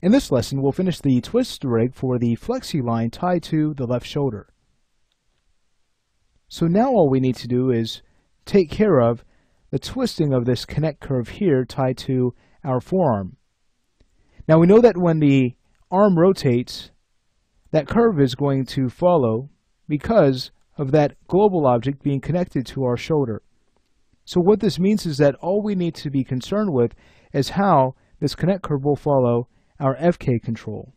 In this lesson, we'll finish the twist rig for the flexi line tied to the left shoulder. So now all we need to do is take care of the twisting of this connect curve here tied to our forearm. Now we know that when the arm rotates, that curve is going to follow because of that global object being connected to our shoulder. So what this means is that all we need to be concerned with is how this connect curve will follow our FK control.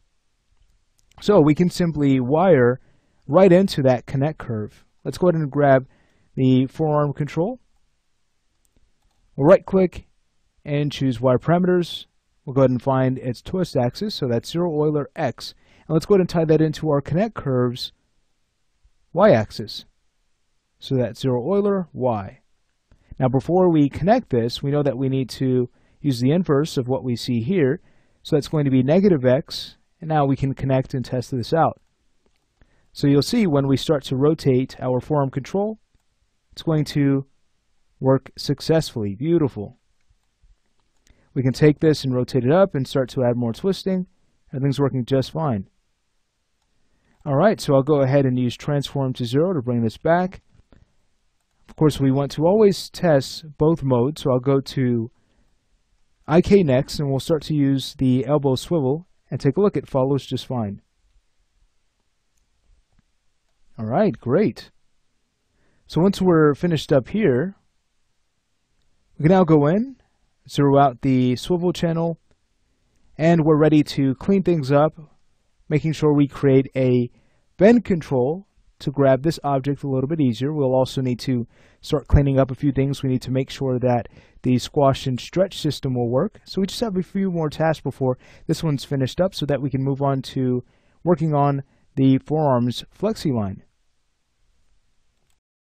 So we can simply wire right into that connect curve. Let's go ahead and grab the forearm control. We'll right click and choose wire parameters. We'll go ahead and find its twist axis, so that's 0 Euler X. And let's go ahead and tie that into our connect curves y-axis. So that's 0 Euler Y. Now before we connect this, we know that we need to use the inverse of what we see here. So that's going to be negative x, and now we can connect and test this out. So you'll see when we start to rotate our forearm control, it's going to work successfully. Beautiful. We can take this and rotate it up and start to add more twisting. Everything's working just fine. Alright, so I'll go ahead and use transform to zero to bring this back. Of course, we want to always test both modes, so I'll go to IK next, and we'll start to use the elbow swivel and take a look. It follows just fine. Alright, great. So once we're finished up here, we can now go in, zero out the swivel channel, and we're ready to clean things up making sure we create a bend control to grab this object a little bit easier. We'll also need to start cleaning up a few things. We need to make sure that the squash and stretch system will work. So we just have a few more tasks before this one's finished up so that we can move on to working on the forearms flexi line.